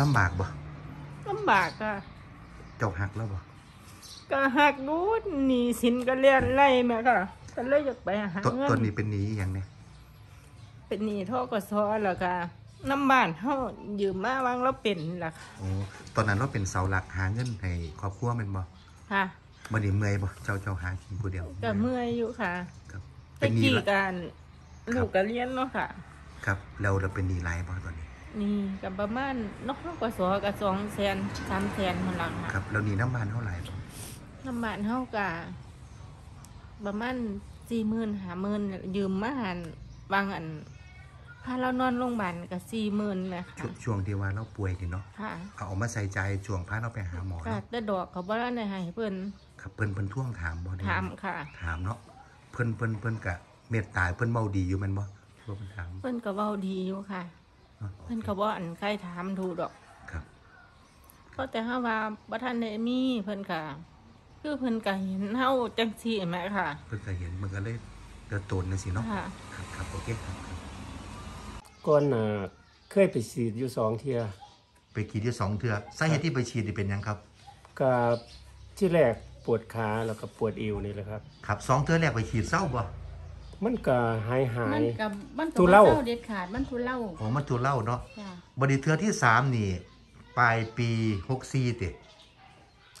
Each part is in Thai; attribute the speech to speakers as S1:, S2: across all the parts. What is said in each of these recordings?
S1: ลำบากบ่
S2: ลำบากค่ะ
S1: เจ้าหักแล้วบ่
S2: ก็หักดูหนีสินก็เลียนไล่มาค่ะก็เลยอยากไปหา
S1: ตัว
S2: เงิ
S1: ตัวนนี้เป็นหนี้อหย่างเนี้ย
S2: เป็นหนี้ท่อกสอแล้วก็น้ำบ้านเฮายืมมาวางแล้วเป็นล่ะค่ะ
S1: โอ้ตอนนั้นเราเป็นเสาหลักหาเงินให้ครอบครัวแม่นบ่
S2: ค่ะ
S1: มื้อนี้เมื่อยบ่เจ้าเจ้าหากินผู้เดียว
S2: ก็เมื่อยอยู่ค่ะ
S1: ครับ
S2: ตะ
S1: เป็นหนี้
S2: กี้
S1: ละ
S2: การลูกก็เรียนเนาะค่ะ
S1: ครับแล้วเราเป็นหนี้หลายบ่ตอนนี้
S2: นี่ก็ประมาณนอกกสอก็สองแสนสามแสนคนละ
S1: ค
S2: ค่ะ
S1: รับแล้วหนี้น้ำมันเท่าไหร่บ่
S2: น้ำบ้านเฮาก็ประมาณสี่หมื่นห้าหมื่นยืมมาหันบางอันพาเรานอนโรงพยาบาลก็สี่หมื่นนะ
S1: ช่ว
S2: คะ
S1: งช่วงที่ว่าเราป่วยนี่เนาะ
S2: ค่ะ
S1: เอาออกมาใส่ใจช่วงพาเราไปหาหมอ
S2: ก็
S1: เนาะ
S2: แต่ดอกเขาบ่ได้ให้เพิ่น
S1: ครับเพิ่นเพิ่นท่วงถามบ่ได้
S2: ถามค่ะ
S1: ถามเนาะเพิ่นเพิ่นเพิ่นกะเมตตาเพิ่นเมาดีอยู่แม่นบ่ที่ว่าเพิ่นถาม
S2: เพิ่นก็เว้าดีอยู่ค่ะ
S1: เนาะ
S2: เพิ่นก็บ่อันใครถามถูกดอก
S1: ครับ
S2: เพราะแต่เฮาว่าบ่ทันได้มีเพิ่นก็คือเพิ่นก็เห็นเฮาจังซี่แหมค่ะ
S1: เพิ่นก็เห็นมันก็เลยเดือดตนจังซี่เนาะ
S2: ค่ะ
S1: ครับครับโอเคครับครับ
S3: ก่อนหน้าเคยไปฉีดอยู่สองเที่ย
S1: ไปขีดที่สองเทื่อสาเหตุที่ไปฉีดนี่เป็นหยังครับ
S3: กับที่แรกปวดขาแล้วก็ปวดเอวนี่แหละครับ
S1: ครับสองเทื่อแรกไปฉีดเศร้าบ่
S3: มันก็หายหา
S2: มั
S3: ย
S2: นก็มันก็
S3: ทุ
S2: บ่
S3: เลา
S2: เศร้าเด็ดขาดมันทุเล่า
S1: ของมันตัวเล่าเนาะ
S2: จ้ะ
S1: บดีเทื่อที่สามนี่ปลายปี64ติ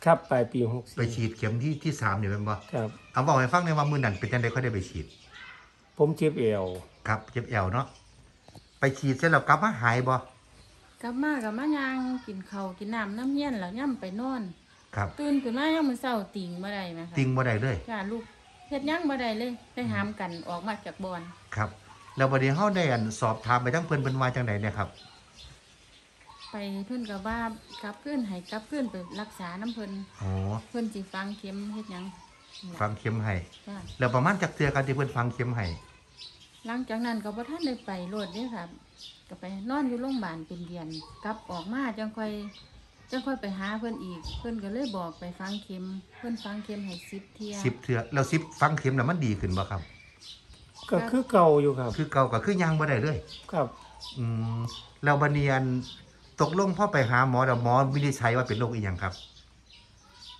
S3: ครับปลายปีหก
S1: ไป
S3: สี่
S1: ฉีดเข็มที่ที่สามนี่แม่นบ่
S3: ครับ
S1: เอาบอกให้ฟังในอยว่ามื้อนั้นเป็นจังได๋ค่อยได้ไปฉีด
S3: ผมเจ็บเอว
S1: ครับเจ็บแอวเนาะไปฉีดเสร็จแล้วกลับมาหายบ่
S4: กลับมากับมายางกินข้าวกินน้ำน้ำเย็นแล้วย่ำไปนอน
S1: ครับ
S4: ตื่นขึ้นมายังมือเศร้าติงบ่ได้ไหมคะ
S1: ติงบ่ได้เลย
S4: จ้าลูก เฮ็ดหยังบ่ได้เลยได้หามกันออกมาจากบอน
S1: ครับ แล้วบัดนี้เฮาได้อันสอบถามไปทั้งเพิ่นเพิ่นว่าจังไดเนี่ยครับ
S4: ไปเพิ่นก็ว่ากลับเพื่อนให้กลับเพื่อนไปรักษาน้ำเพิ่น
S1: อ๋อ
S4: เพิ่นสิฟังเข็มเฮ็ดหยัง
S1: ฟังเข็มให้
S4: จ้า
S1: แล้วประมาณจักเทื่อกันที่เพิ่นฟังเข็มให้
S4: หลังจากนั้นก็บ่ทันได้ไปโลดเด้อค่ะก็ไปนอนอยู่โรงพยาบาลเป็นเดือนกลับออกมาจังค่อย จังค่อยไปหาเพิ่นอีก เพิ่นก็เลยบอกไปฟังเข็ม เพิ่นฟังเข็มให้10เที่ย
S1: 10เทื่อแล้ว10ฟังเข็มน่ะมันดีขึ้นบ่ครับ
S3: ก็คือเก่าอยู่ครับ
S1: คือเก่าก็คือย่างบ่ได้เลย
S3: ครับ
S1: อืมแล้วบัดนี้อันตกลงพอไปหาหมอแล้วหมอวินิจฉัยว่าเป็นโรคอีหยังครับ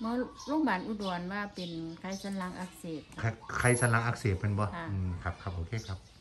S4: หมอโรงพยาบาลอุดรว่าเป็นไขสันหลังอักเสบ
S1: ไขไขสันหลังอักเสบเป็นบ่
S4: ค่ะ
S1: อืมครับครับโอเคครับ